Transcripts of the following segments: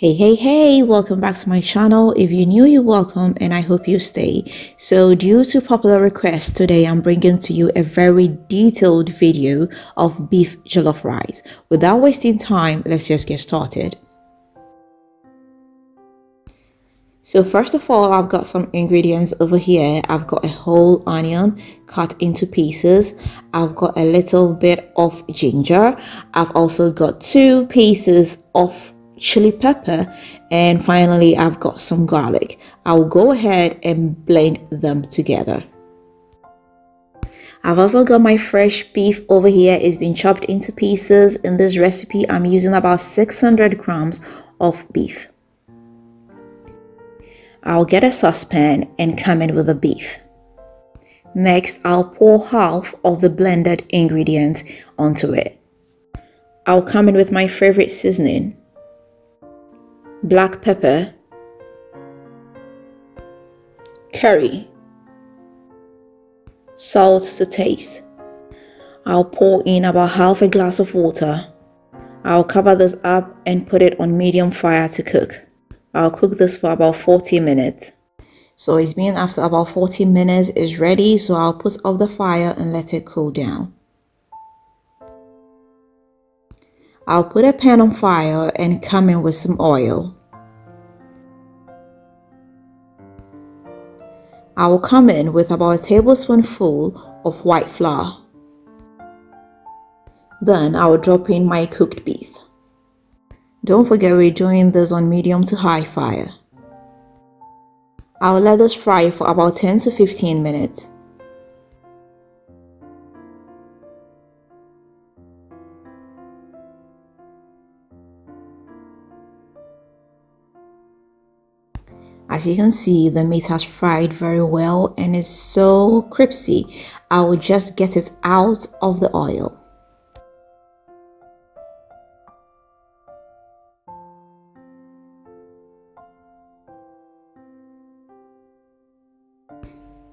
Hey, hey, hey, welcome back to my channel. If you're new, you're welcome and I hope you stay. So due to popular request, today I'm bringing to you a very detailed video of beef jollof rice. Without wasting time, let's just get started. So first of all, I've got some ingredients over here. I've got a whole onion cut into pieces. I've got a little bit of ginger. I've also got two pieces of chili pepper and finally I've got some garlic. I'll go ahead and blend them together. I've also got my fresh beef over here. It's been chopped into pieces. In this recipe, I'm using about 600 grams of beef. I'll get a saucepan and come in with the beef. Next, I'll pour half of the blended ingredients onto it. I'll come in with my favorite seasoning black pepper, curry, salt to taste. I'll pour in about half a glass of water. I'll cover this up and put it on medium fire to cook. I'll cook this for about 40 minutes. So it's been after about 40 minutes, it's ready, so I'll put off the fire and let it cool down. I'll put a pan on fire and come in with some oil. I will come in with about a tablespoonful of white flour. Then I will drop in my cooked beef. Don't forget we're doing this on medium to high fire. I will let this fry for about 10 to 15 minutes. As you can see, the meat has fried very well and is so crispy. I will just get it out of the oil.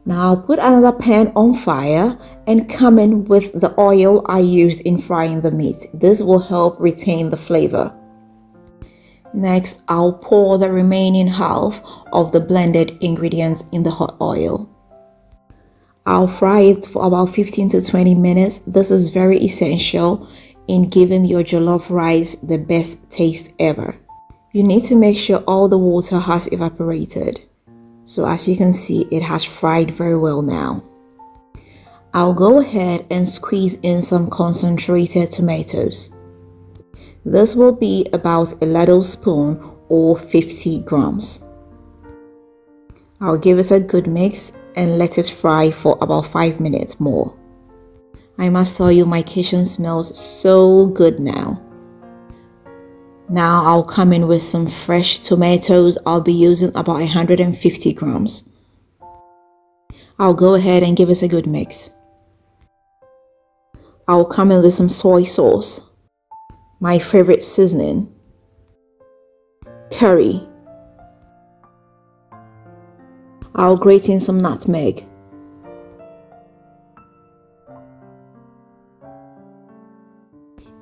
Now I'll put another pan on fire and come in with the oil I used in frying the meat. This will help retain the flavor. Next, I'll pour the remaining half of the blended ingredients in the hot oil. I'll fry it for about 15 to 20 minutes. This is very essential in giving your jollof rice the best taste ever. You need to make sure all the water has evaporated. So as you can see, it has fried very well now. I'll go ahead and squeeze in some concentrated tomatoes. This will be about a little spoon or 50 grams. I'll give it a good mix and let it fry for about 5 minutes more. I must tell you my kitchen smells so good now. Now I'll come in with some fresh tomatoes. I'll be using about 150 grams. I'll go ahead and give it a good mix. I'll come in with some soy sauce my favorite seasoning, curry. I'll grate in some nutmeg.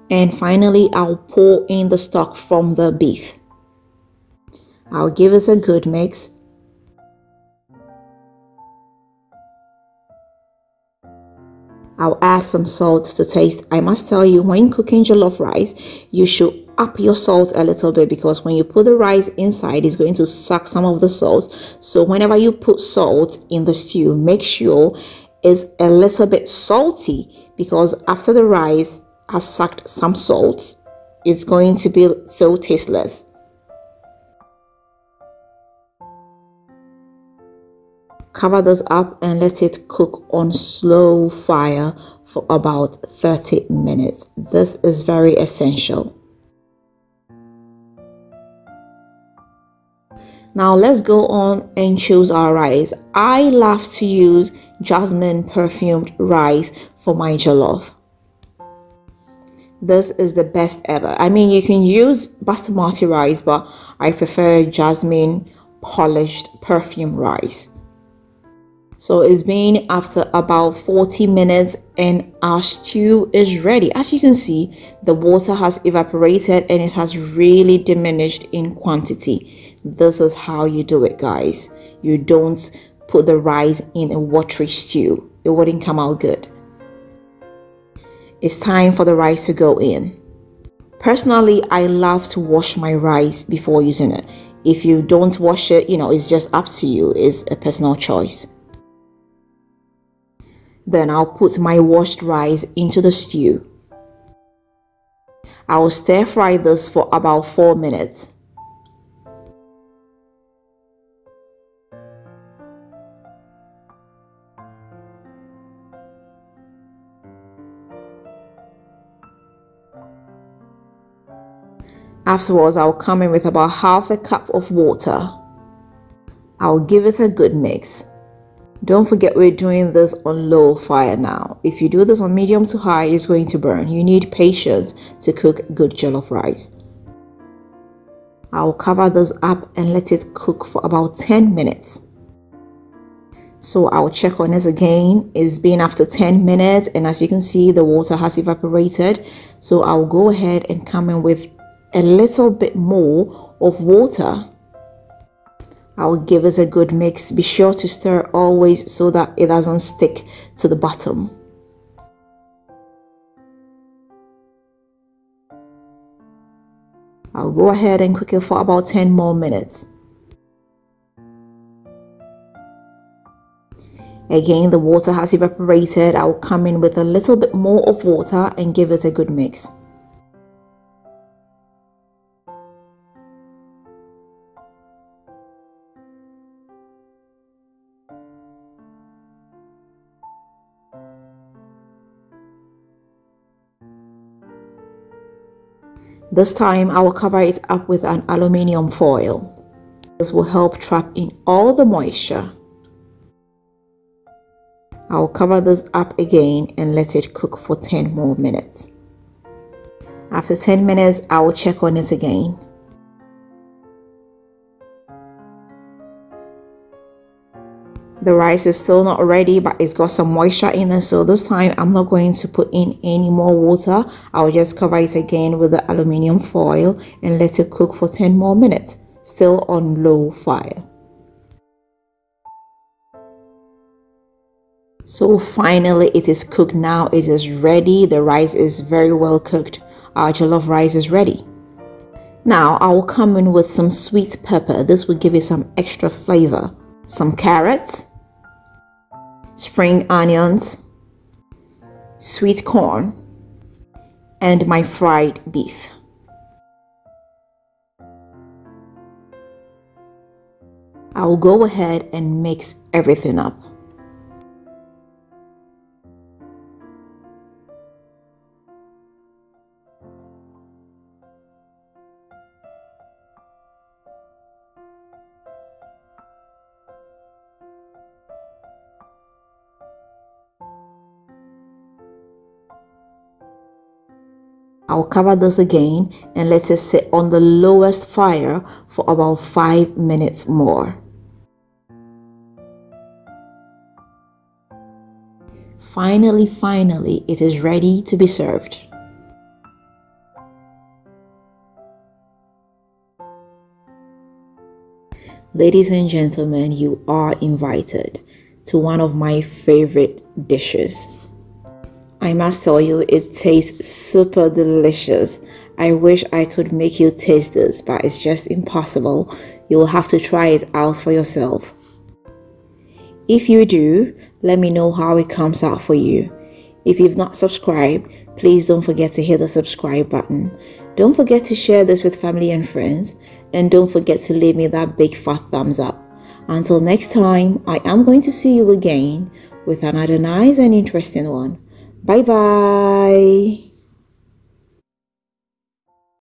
And finally, I'll pour in the stock from the beef. I'll give it a good mix I'll add some salt to taste. I must tell you, when cooking jollof rice, you should up your salt a little bit because when you put the rice inside, it's going to suck some of the salt. So whenever you put salt in the stew, make sure it's a little bit salty because after the rice has sucked some salt, it's going to be so tasteless. Cover this up and let it cook on slow fire for about 30 minutes. This is very essential. Now let's go on and choose our rice. I love to use jasmine perfumed rice for my jollof. This is the best ever. I mean, you can use basmati rice, but I prefer jasmine polished perfume rice. So it's been after about 40 minutes and our stew is ready. As you can see, the water has evaporated and it has really diminished in quantity. This is how you do it, guys. You don't put the rice in a watery stew. It wouldn't come out good. It's time for the rice to go in. Personally, I love to wash my rice before using it. If you don't wash it, you know, it's just up to you. It's a personal choice. Then I'll put my washed rice into the stew. I'll stir fry this for about 4 minutes. Afterwards, I'll come in with about half a cup of water. I'll give it a good mix. Don't forget we're doing this on low fire now. If you do this on medium to high, it's going to burn. You need patience to cook a good jollof rice. I'll cover this up and let it cook for about 10 minutes. So I'll check on this again. It's been after 10 minutes and as you can see the water has evaporated. So I'll go ahead and come in with a little bit more of water. I'll give it a good mix. Be sure to stir always so that it doesn't stick to the bottom. I'll go ahead and cook it for about 10 more minutes. Again, the water has evaporated. I'll come in with a little bit more of water and give it a good mix. This time I will cover it up with an aluminium foil. This will help trap in all the moisture. I'll cover this up again and let it cook for 10 more minutes. After 10 minutes, I will check on it again. The rice is still not ready but it's got some moisture in it so this time i'm not going to put in any more water. I'll just cover it again with the aluminium foil and let it cook for 10 more minutes still on low fire. So finally it is cooked now. It is ready. The rice is very well cooked. Our jollof rice is ready. Now I will come in with some sweet pepper. This will give it some extra flavor. Some carrots, spring onions, sweet corn, and my fried beef. I'll go ahead and mix everything up. I'll cover this again and let it sit on the lowest fire for about 5 minutes more. Finally, finally, it is ready to be served. Ladies and gentlemen, you are invited to one of my favorite dishes. I must tell you, it tastes super delicious. I wish I could make you taste this, but it's just impossible. You will have to try it out for yourself. If you do, let me know how it comes out for you. If you've not subscribed, please don't forget to hit the subscribe button. Don't forget to share this with family and friends, and don't forget to leave me that big fat thumbs up. Until next time, I am going to see you again with another nice and interesting one. Bye bye.